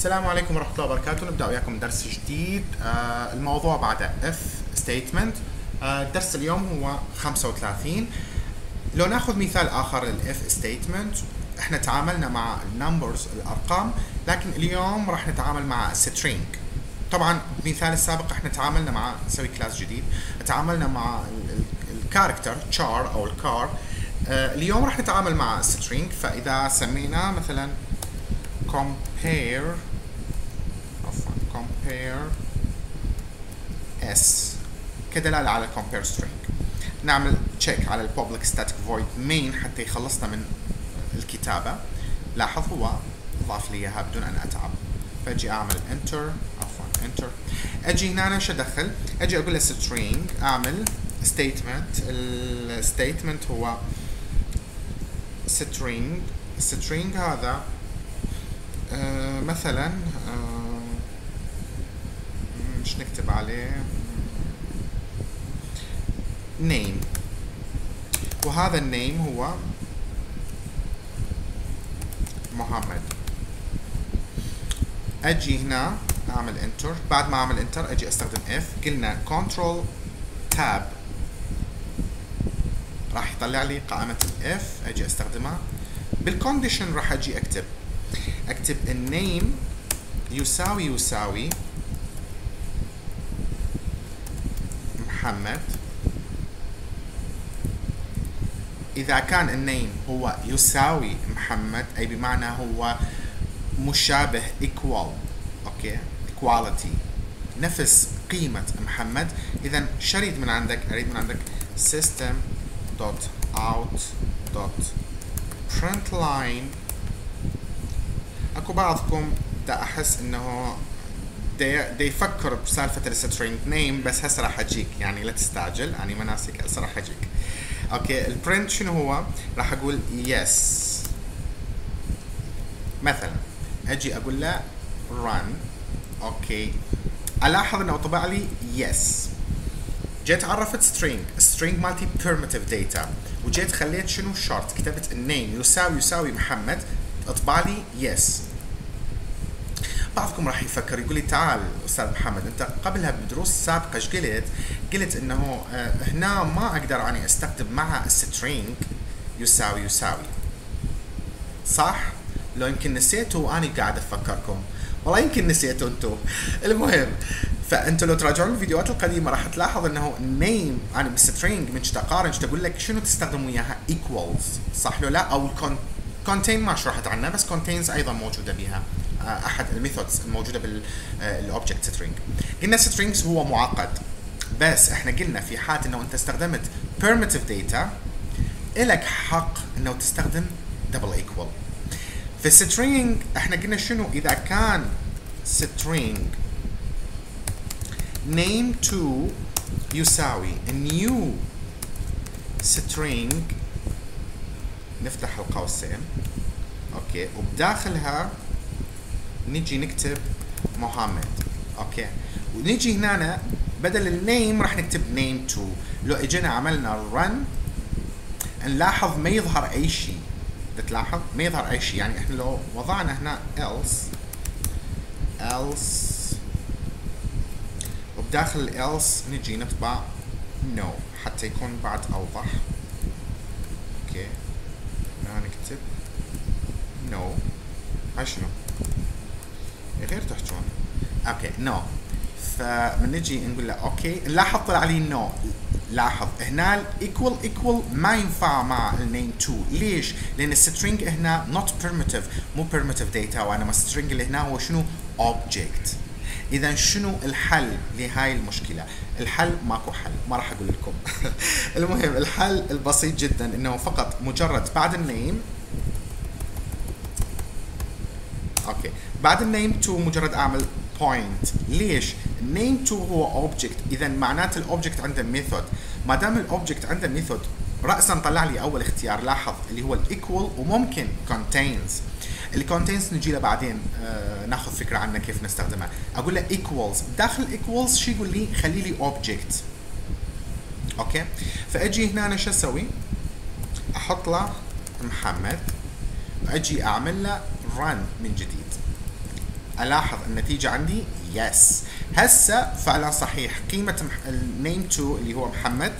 السلام عليكم ورحمة الله وبركاته. نبدأ وياكم درس جديد. آه الموضوع بعده if statement. آه درس اليوم هو 35 لو ناخذ مثال آخر لل if statement إحنا تعاملنا مع ال numbers الأرقام لكن اليوم راح نتعامل مع string. طبعا بالمثال السابق إحنا تعاملنا مع نسوي class جديد تعاملنا مع ال character char أو ال char آه اليوم راح نتعامل مع string. فإذا سميناه مثلا compare عفوا compare s. كدلالة على compare string. نعمل check على public static void main حتى يخلصنا من الكتابة لاحظ هو ضاف لي اياها بدون ان اتعب فاجي اعمل enter عفوا enter. أجي هنا إيش ادخل أجي أقول له string اعمل statement. ال statement هو string string هذا مثلا آه مش نكتب عليه. name وهذا ال name هو محمد. أجي هنا أعمل enter بعد ما أعمل enter أجي أستخدم if قلنا control tab راح يطلع لي قائمة ال if أجي أستخدمها. بال condition راح أجي أكتب. أكتب ال name يساوي يساوي محمد. إذا كان ال name هو يساوي محمد أي بمعنى هو مشابه equal okay؟ equality. نفس قيمة محمد. اذا شتريد من عندك أريد من عندك system dot out dot print line أكو بعضكم دا أحس إنه دا يفكر بسالفة ال string name بس هسه راح أجيك. يعني لا تستعجل يعني مناسك هسه راح أجيك. okay ال print شنو هو؟ راح أقول yes مثلا أجي أقول له run. okay. ألاحظ إنه طبع لي yes جيت عرفت string. string مالتي primitive data. وجيت خليت شنو؟ شرط كتبت ال name يساوي يساوي محمد. أطبع لي؟ yes بعضكم راح يفكر يقول لي تعال أستاذ محمد أنت قبلها بدروس سابقة إيش قلت؟ قلت إنه آه هنا ما أقدر أني استخدم مع ال string يساوي يساوي. صح؟ لو يمكن نسيتوا واني قاعد أفكركم. والله يمكن نسيتوا أنتم المهم فأنتوا لو تراجعون الفيديوهات القديمة راح تلاحظ إنه ال name أنا بال string من أقارن أقول لك شنو تستخدم وياها equals صح لو لا؟ أو contain ما شرحت عنها بس contains أيضا موجودة بها أحد ال methods الموجودة بال object string قلنا strings هو معقد بس إحنا قلنا في حال إنه أنت استخدمت primitive data إلك حق إنه تستخدم double equal. في ال string إحنا قلنا شنو؟ إذا كان string name 2 يساوي new string نفتح القوسين okay. وبداخلها نجي نكتب محمد. okay. ونجي هنا بدل ال name راح نكتب name 2 لو إجينا عملنا run نلاحظ ما يظهر أي شيء. تلاحظ ما يظهر أي شيء. يعني إحنا لو وضعنا هنا else else. وبداخل else نجي نطبع no. حتى يكون بعد أوضح. okay. No. هاي شنو غير تحجون okay no no. فمن نجي نقول له okay نلاحظ طلع لي no. لاحظ. هنا ال equal equal ما ينفع مع ال name 2 ليش؟ لأن ال string هنا not primitive مو primitive data وانما ال string اللي هنا هو شنو؟ object اذا شنو الحل لهاي المشكلة؟ الحل ماكو حل. ما راح أقول لكم. المهم الحل البسيط جدا إنه فقط مجرد بعد ال name okay بعد ال name 2 مجرد أعمل point ليش؟ ال name 2 هو object اذا معناته ال object عنده method ما دام ال object عنده method راسا طلع لي أول اختيار لاحظ اللي هو ال equal وممكن contains. ال contains نجي له بعدين آه ناخذ فكرة عنه كيف نستخدمها أقول له equals داخل equals شو يقول لي خلي لي object okay؟ فأجي هنا أنا شو أسوي؟ أحط له محمد. أجي أعمل له run من جديد. ألاحظ النتيجة عندي؟ yes هسه فعلا صحيح. قيمة ال name two اللي هو محمد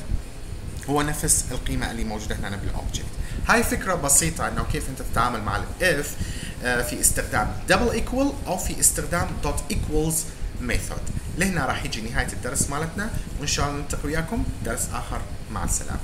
هو نفس القيمة اللي موجودة هنا بال object هاي فكرة بسيطة إنه كيف أنت تتعامل مع ال if في استخدام double equal أو في استخدام dot equals method لهنا راح يجي نهاية الدرس مالتنا وإن شاء الله نلتقي وياكم درس آخر. مع السلامة.